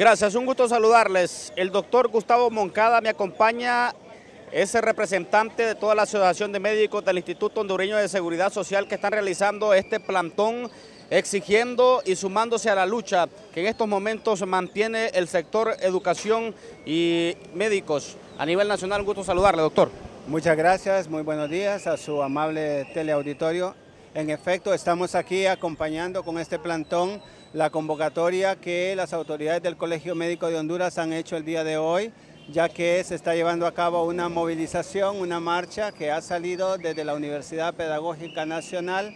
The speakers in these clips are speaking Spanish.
Gracias, un gusto saludarles. El doctor Gustavo Moncada me acompaña, es el representante de toda la Asociación de Médicos del Instituto Hondureño de Seguridad Social que están realizando este plantón exigiendo y sumándose a la lucha que en estos momentos mantiene el sector educación y médicos a nivel nacional. Un gusto saludarle, doctor. Muchas gracias, muy buenos días a su amable teleauditorio. En efecto, estamos aquí acompañando con este plantón la convocatoria que las autoridades del Colegio Médico de Honduras han hecho el día de hoy, ya que se está llevando a cabo una movilización, una marcha que ha salido desde la Universidad Pedagógica Nacional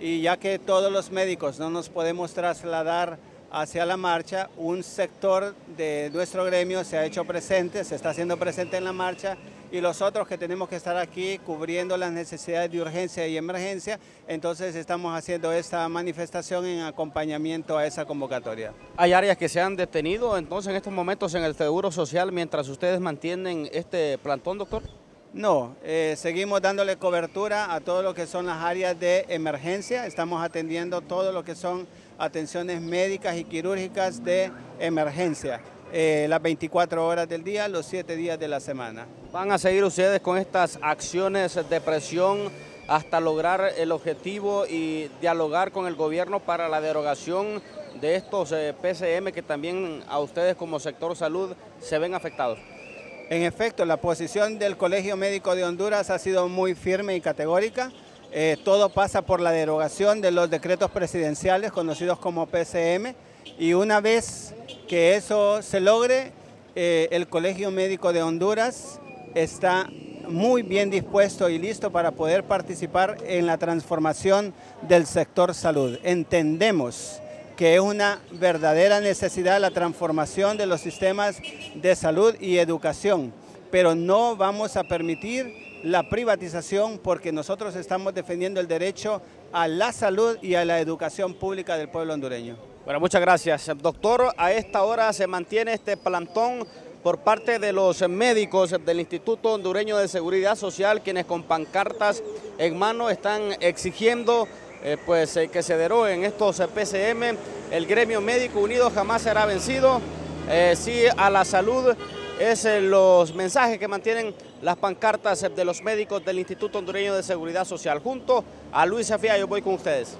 y ya que todos los médicos no nos podemos trasladar hacia la marcha, un sector de nuestro gremio se ha hecho presente, se está haciendo presente en la marcha y los otros que tenemos que estar aquí cubriendo las necesidades de urgencia y emergencia, entonces estamos haciendo esta manifestación en acompañamiento a esa convocatoria. ¿Hay áreas que se han detenido entonces en estos momentos en el Seguro Social mientras ustedes mantienen este plantón, doctor? No, eh, seguimos dándole cobertura a todo lo que son las áreas de emergencia, estamos atendiendo todo lo que son atenciones médicas y quirúrgicas de emergencia, eh, las 24 horas del día, los 7 días de la semana. ¿Van a seguir ustedes con estas acciones de presión hasta lograr el objetivo y dialogar con el gobierno para la derogación de estos eh, PCM que también a ustedes como sector salud se ven afectados? En efecto, la posición del Colegio Médico de Honduras ha sido muy firme y categórica. Eh, todo pasa por la derogación de los decretos presidenciales conocidos como PCM y una vez que eso se logre, eh, el Colegio Médico de Honduras está muy bien dispuesto y listo para poder participar en la transformación del sector salud. Entendemos que es una verdadera necesidad la transformación de los sistemas de salud y educación, pero no vamos a permitir la privatización porque nosotros estamos defendiendo el derecho a la salud y a la educación pública del pueblo hondureño. Bueno, muchas gracias. Doctor, a esta hora se mantiene este plantón por parte de los médicos del Instituto Hondureño de Seguridad Social, quienes con pancartas en mano están exigiendo eh, pues eh, que se deroguen estos eh, PCM. El gremio médico unido jamás será vencido. sí a la salud es los mensajes que mantienen las pancartas de los médicos del Instituto Hondureño de Seguridad Social. Junto a Luis Afia, yo voy con ustedes.